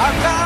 I've got